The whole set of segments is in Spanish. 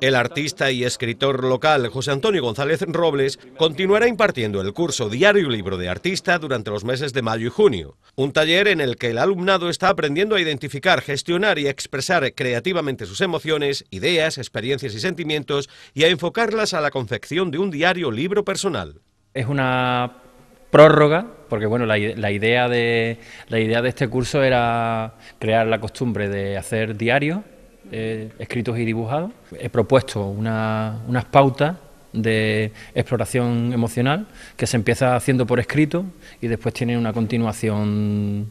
El artista y escritor local José Antonio González Robles continuará impartiendo el curso Diario Libro de Artista durante los meses de mayo y junio, un taller en el que el alumnado está aprendiendo a identificar, gestionar y expresar creativamente sus emociones, ideas, experiencias y sentimientos y a enfocarlas a la confección de un diario libro personal. Es una prórroga, porque bueno, la, idea de, la idea de este curso era crear la costumbre de hacer diarios eh, escritos y dibujados. He propuesto unas pautas de exploración emocional que se empieza haciendo por escrito y después tiene una continuación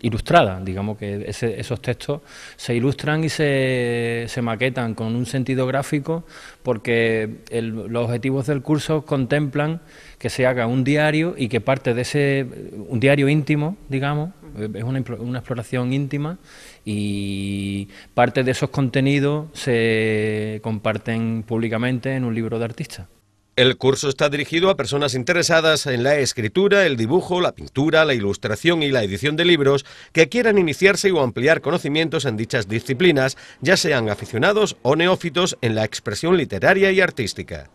ilustrada, digamos que esos textos se ilustran y se, maquetan con un sentido gráfico porque los objetivos del curso contemplan que se haga un diario y que parte de ese, un diario íntimo, digamos, es una, exploración íntima y parte de esos contenidos se comparten públicamente en un libro de artista. El curso está dirigido a personas interesadas en la escritura, el dibujo, la pintura, la ilustración y la edición de libros que quieran iniciarse o ampliar conocimientos en dichas disciplinas, ya sean aficionados o neófitos en la expresión literaria y artística.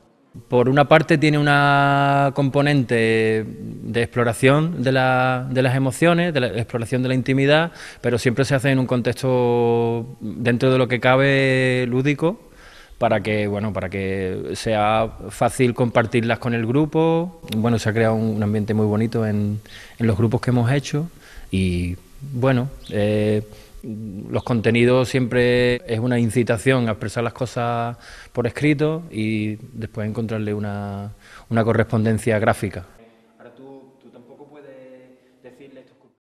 Por una parte tiene una componente de exploración de, de, las emociones, de la exploración de la intimidad, pero siempre se hace en un contexto dentro de lo que cabe lúdico para que bueno para que sea fácil compartirlas con el grupo. Bueno se ha creado un ambiente muy bonito en, los grupos que hemos hecho y bueno eh, los contenidos siempre es una incitación a expresar las cosas por escrito y después encontrarle una correspondencia gráfica.